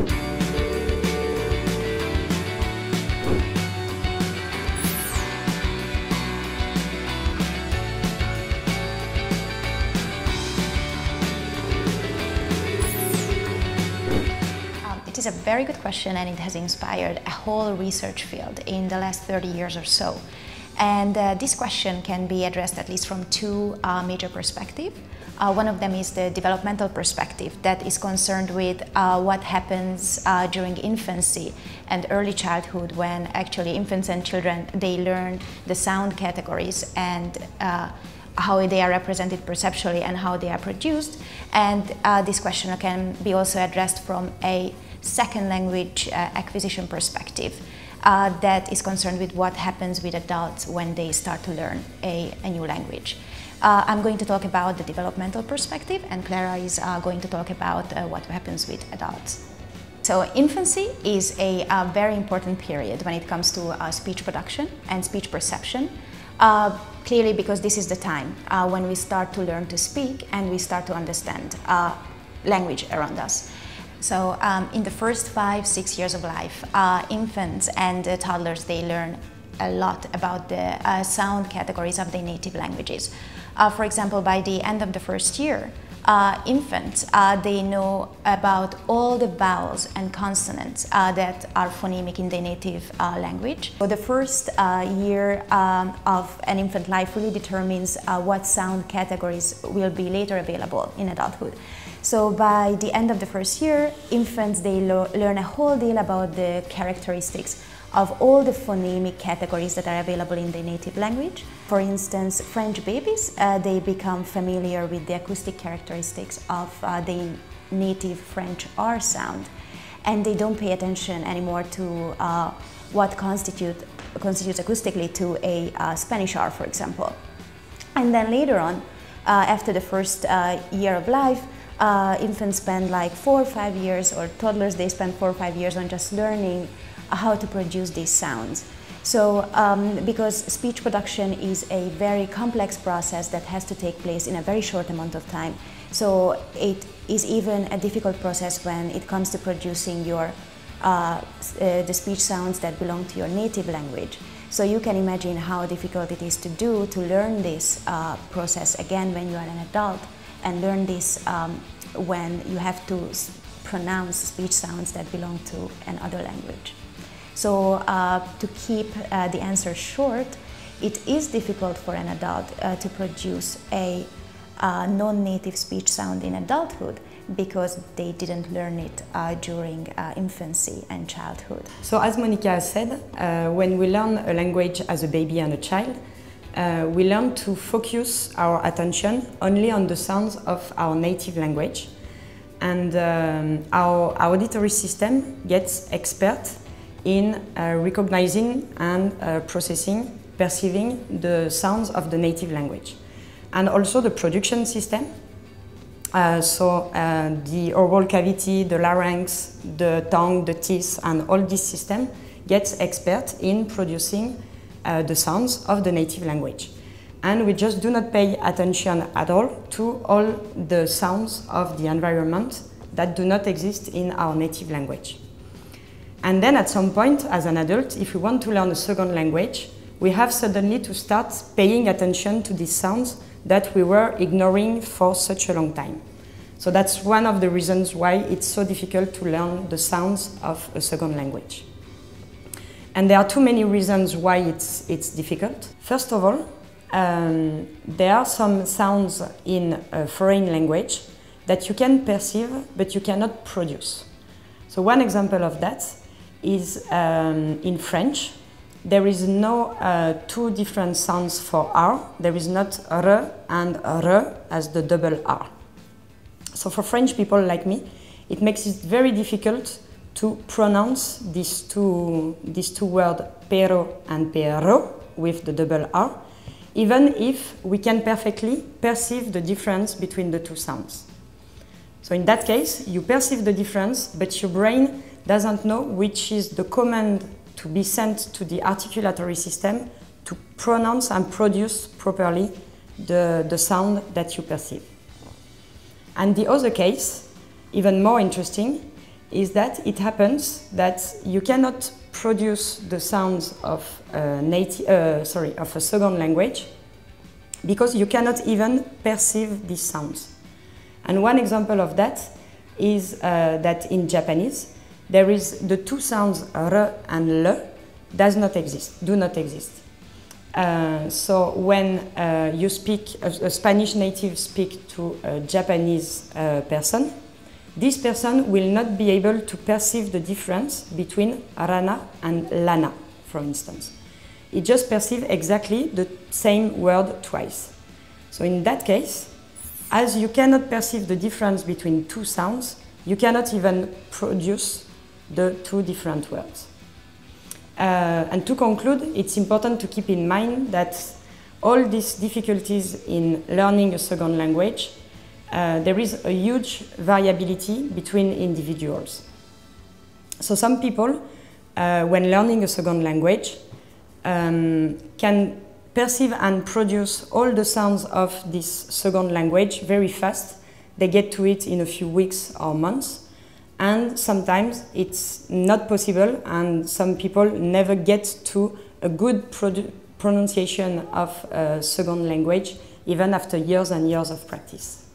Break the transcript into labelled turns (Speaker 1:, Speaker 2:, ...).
Speaker 1: Um, It is a very good question and it has inspired a whole research field in the last 30 years or so. And uh, this question can be addressed at least from two uh, major perspectives. Uh, one of them is the developmental perspective that is concerned with uh, what happens uh, during infancy and early childhood when actually infants and children they learn the sound categories and uh, how they are represented perceptually and how they are produced. And this question can be also addressed from a second language acquisition perspective uh, that is concerned with what happens with adults when they start to learn a, a new language. Uh, I'm going to talk about the developmental perspective, and Clara is uh, going to talk about uh, what happens with adults. So infancy is a, uh, very important period when it comes to uh, speech production and speech perception. Uh, clearly because this is the time uh, when we start to learn to speak and we start to understand uh, language around us. So um, in the first five, six years of life, uh, infants and uh, toddlers, they learn a lot about the uh, sound categories of their native languages. Uh, for example, by the end of the first year, uh, infants, uh, they know about all the vowels and consonants uh, that are phonemic in their native uh, language. So the first uh, year um, of an infant life really determines uh, what sound categories will be later available in adulthood. So by the end of the first year, infants, they learn a whole deal about the characteristics of all the phonemic categories that are available in their native language. For instance, French babies, uh, they become familiar with the acoustic characteristics of uh, the native French R sound, and they don't pay attention anymore to uh, what constitute, constitutes acoustically to a uh, Spanish R, for example. And then later on, uh, after the first uh, year of life, uh, infants spend like four or five years, or toddlers, they spend four or five years on just learning how to produce these sounds. So, um, because speech production is a very complex process that has to take place in a very short amount of time, so it is even a difficult process when it comes to producing your uh, uh, the speech sounds that belong to your native language. So you can imagine how difficult it is to do to learn this uh, process again when you are an adult, and learn this um, when you have to pronounce speech sounds that belong to another language. So, uh, to keep uh, the answer short, it is difficult for an adult uh, to produce a uh, non native speech sound in adulthood because they didn't learn it uh, during uh, infancy and childhood.
Speaker 2: So, as Monika said, when we learn a language as a baby and a child, uh, we learn to focus our attention only on the sounds of our native language. And um, our auditory system gets expert in uh, recognizing and uh, processing, perceiving the sounds of the native language. And also the production system uh, so uh, the oral cavity, the larynx, the tongue, the teeth, and all this system gets expert in producing uh, the sounds of the native language. And we just do not pay attention at all to all the sounds of the environment that do not exist in our native language. And then at some point, as an adult, if we want to learn a second language, we have suddenly to start paying attention to these sounds that we were ignoring for such a long time. So that's one of the reasons why it's so difficult to learn the sounds of a second language. And there are too many reasons why it's, it's difficult. First of all, um, there are some sounds in a foreign language that you can perceive but you cannot produce. So, one example of that is um, in French. There is no uh, two different sounds for R. There is not R and R as the double R. So, for French people like me, it makes it very difficult to pronounce these two, these two words, pero and pero, with the double R, even if we can perfectly perceive the difference between the two sounds. So in that case, you perceive the difference, but your brain doesn't know which is the command to be sent to the articulatory system to pronounce and produce properly the, the sound that you perceive. And the other case, even more interesting, is that it happens that you cannot produce the sounds of a native, uh, sorry, of a second language because you cannot even perceive these sounds. And one example of that is uh, that in Japanese, there is the two sounds r and l does not exist, do not exist. Uh, so when uh, you speak, a, a, Spanish native speak to a Japanese uh, person, this person will not be able to perceive the difference between rana and lana, for instance. It just perceives exactly the same word twice. So in that case, as you cannot perceive the difference between two sounds, you cannot even produce the two different words. Uh, and to conclude, it's important to keep in mind that all these difficulties in learning a second language, uh, there is a huge variability between individuals. So some people, uh, when learning a second language, um, can perceive and produce all the sounds of this second language very fast. They get to it in a few weeks or months and sometimes it's not possible and some people never get to a good pronunciation of a second language even after years and years of practice.